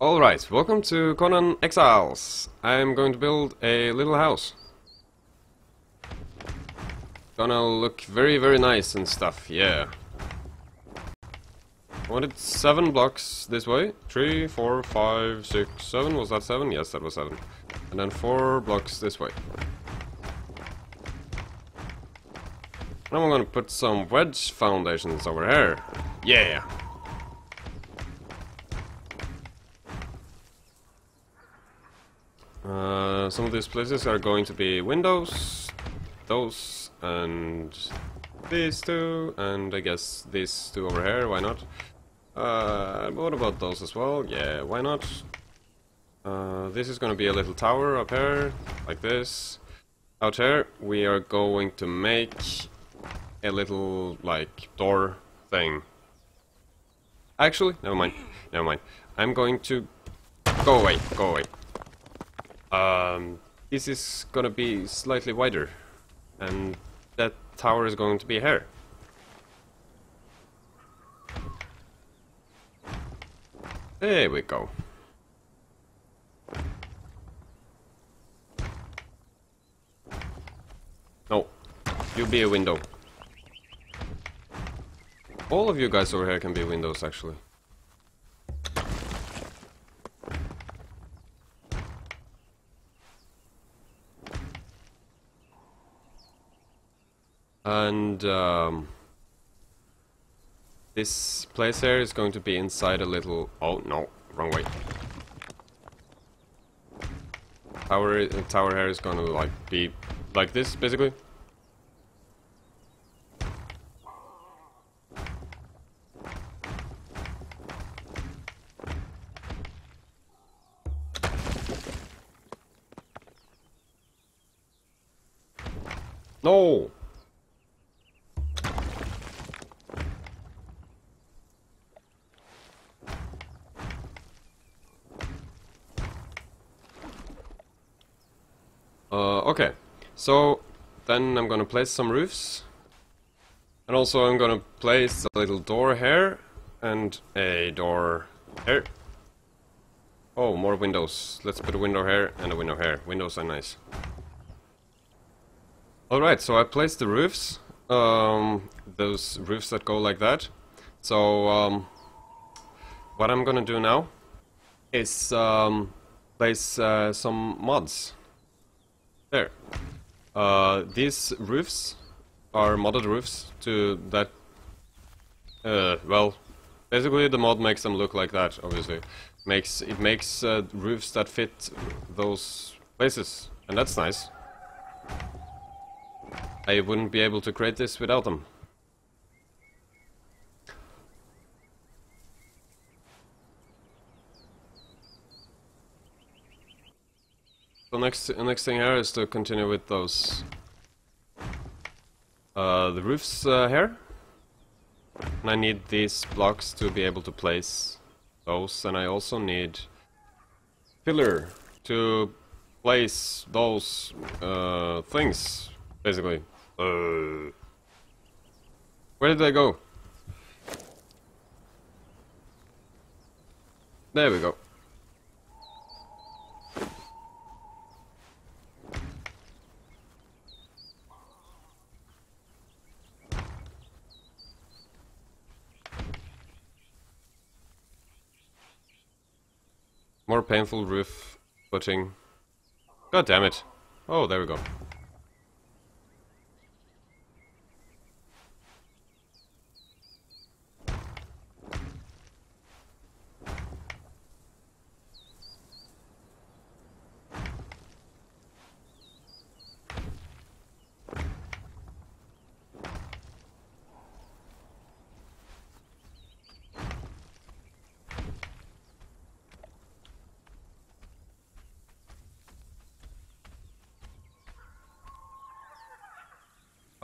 Alright, welcome to Conan Exiles. I'm going to build a little house. Gonna look very, very nice and stuff, yeah. I wanted seven blocks this way. Three, four, five, six, seven. Was that seven? Yes, that was seven. And then four blocks this way. Now I'm gonna put some wedge foundations over here. Yeah! Uh, some of these places are going to be windows, those, and these two, and I guess these two over here, why not? Uh, what about those as well? Yeah, why not? Uh, this is going to be a little tower up here, like this. Out here, we are going to make a little, like, door thing. Actually, never mind, never mind. I'm going to... Go away, go away. Um, this is gonna be slightly wider, and that tower is going to be here. There we go. No, you be a window. All of you guys over here can be windows, actually. And um, this place here is going to be inside a little... Oh no, wrong way. Tower, tower here is going to like be like this, basically. No! Okay, so then I'm gonna place some roofs. And also I'm gonna place a little door here and a door here. Oh, more windows. Let's put a window here and a window here. Windows are nice. Alright, so I placed the roofs. Um, those roofs that go like that. So, um, what I'm gonna do now is um, place uh, some mods. There. Uh, these roofs are modded roofs to that... Uh, well, basically the mod makes them look like that, obviously. Makes It makes uh, roofs that fit those places, and that's nice. I wouldn't be able to create this without them. Next, next thing here is to continue with those uh, the roofs uh, here. And I need these blocks to be able to place those, and I also need pillar to place those uh, things, basically. Uh, where did they go? There we go. More painful roof footing. God damn it. Oh, there we go.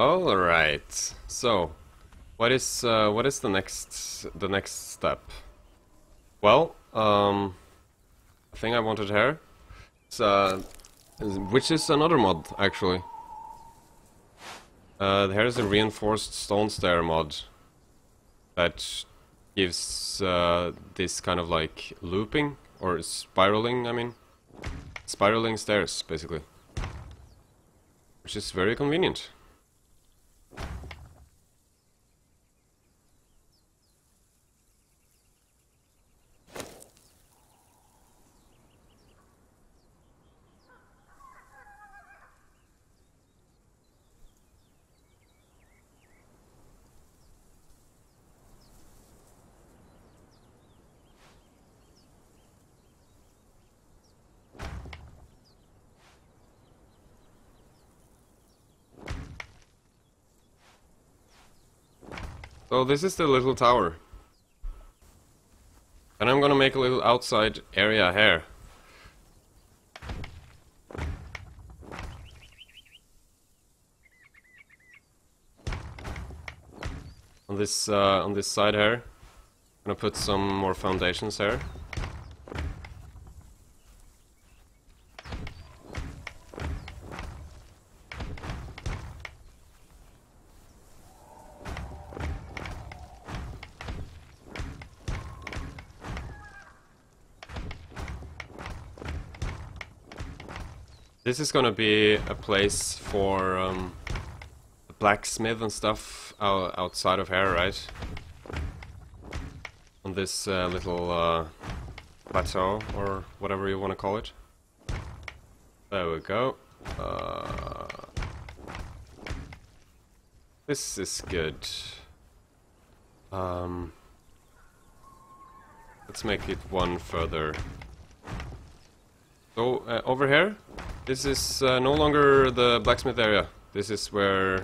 All right. So, what is uh, what is the next the next step? Well, um, thing I wanted here, uh, which is another mod actually. Uh, here is a reinforced stone stair mod that gives uh, this kind of like looping or spiraling, I mean. Spiraling stairs, basically. Which is very convenient. So this is the little tower. And I'm gonna make a little outside area here. On this uh, on this side here, I'm gonna put some more foundations here. This is gonna be a place for um, blacksmith and stuff out outside of here, right? On this uh, little uh, plateau, or whatever you want to call it. There we go. Uh, this is good. Um, let's make it one further. So, uh, over here, this is uh, no longer the blacksmith area. This is where...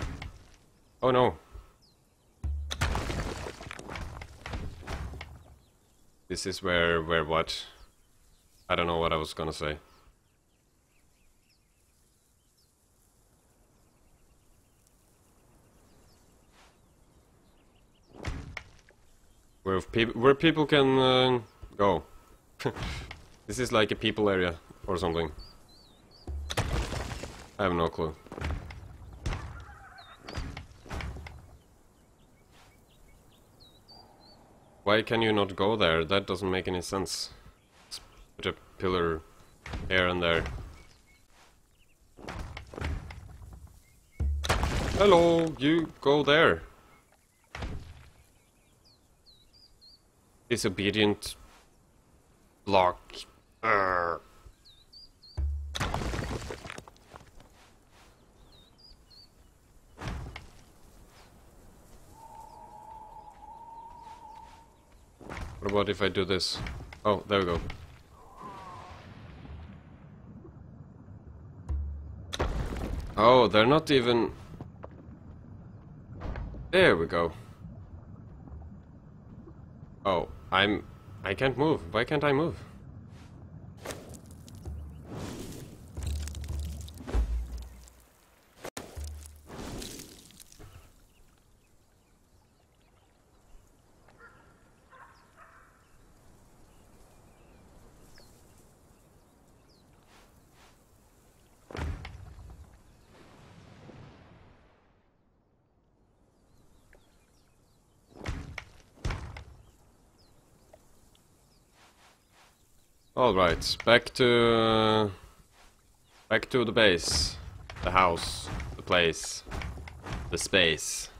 Oh no. This is where, where what? I don't know what I was gonna say. Where, peop where people can uh, go. this is like a people area or something. I have no clue. Why can you not go there? That doesn't make any sense. Let's put a pillar here and there. Hello, you go there. Disobedient block. Urgh. What about if I do this? Oh, there we go. Oh, they're not even... There we go. Oh, I'm... I can't move. Why can't I move? All right, back to uh, back to the base, the house, the place, the space.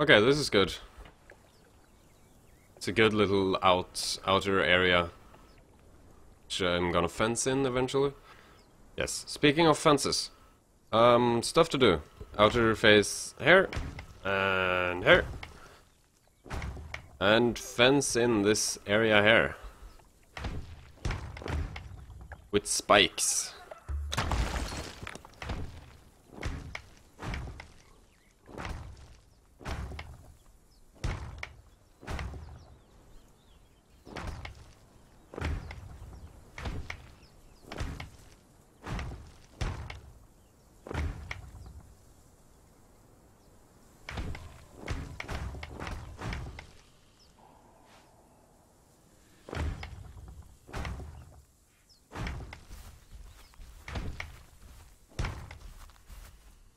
Okay, this is good. It's a good little out outer area, which I'm gonna fence in eventually. Yes. Speaking of fences, um, stuff to do. Outer face here and here. And fence in this area here. With spikes.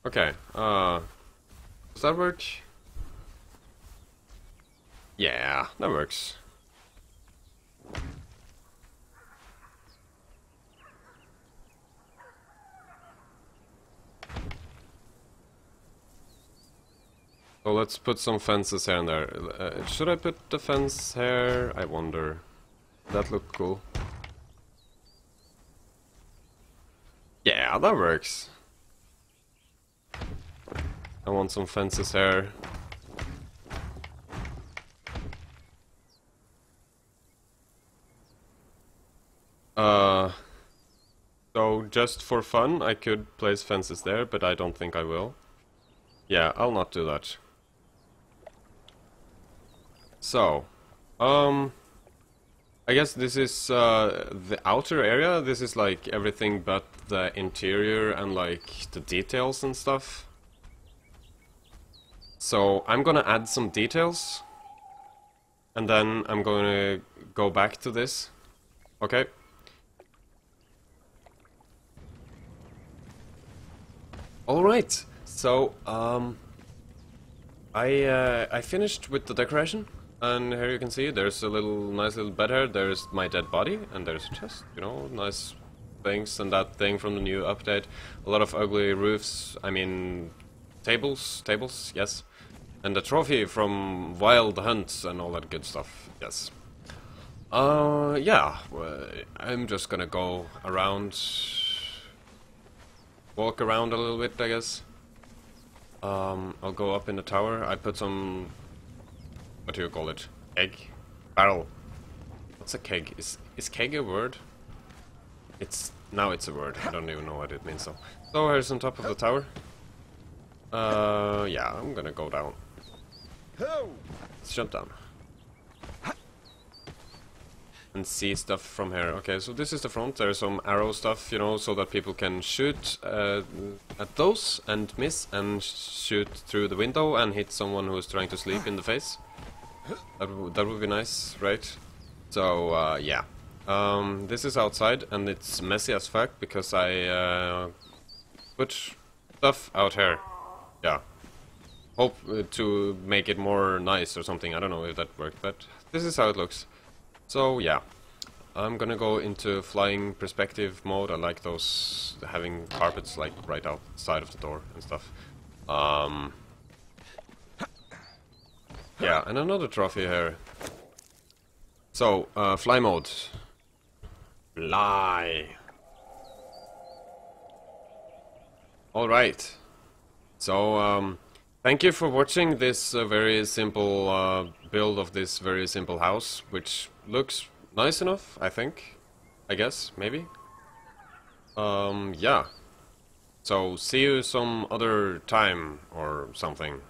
Okay, uh... Does that work? Yeah, that works. So let's put some fences here and there. Uh, should I put the fence here? I wonder. That look cool. Yeah, that works. I want some fences here. Uh, so just for fun, I could place fences there, but I don't think I will. Yeah, I'll not do that. So, um, I guess this is uh, the outer area. This is like everything but the interior and like the details and stuff. So I'm gonna add some details and then I'm gonna go back to this. Okay. Alright, so um, I uh, I finished with the decoration and here you can see there's a little nice little bed here, there's my dead body and there's a chest, you know, nice things and that thing from the new update. A lot of ugly roofs, I mean tables, tables, yes. And the trophy from Wild Hunts and all that good stuff, yes. Uh, yeah, I'm just gonna go around, walk around a little bit, I guess. Um, I'll go up in the tower. I put some, what do you call it? Egg? Barrel. What's a keg? Is, is keg a word? It's, now it's a word. I don't even know what it means though. So here's on top of the tower. Uh, yeah, I'm gonna go down. Let's jump down. And see stuff from here. Okay, so this is the front. There's some arrow stuff, you know, so that people can shoot uh, at those and miss and shoot through the window and hit someone who's trying to sleep in the face. That, that would be nice, right? So, uh, yeah. Um, this is outside and it's messy as fuck because I uh, put stuff out here. Yeah hope uh, to make it more nice or something. I don't know if that worked, but this is how it looks. So yeah, I'm gonna go into flying perspective mode. I like those having carpets like right outside of the door and stuff. Um, yeah, and another trophy here. So, uh, fly mode. Fly. Alright. So, um, Thank you for watching this uh, very simple uh, build of this very simple house, which looks nice enough, I think. I guess, maybe. Um, yeah. So, see you some other time or something.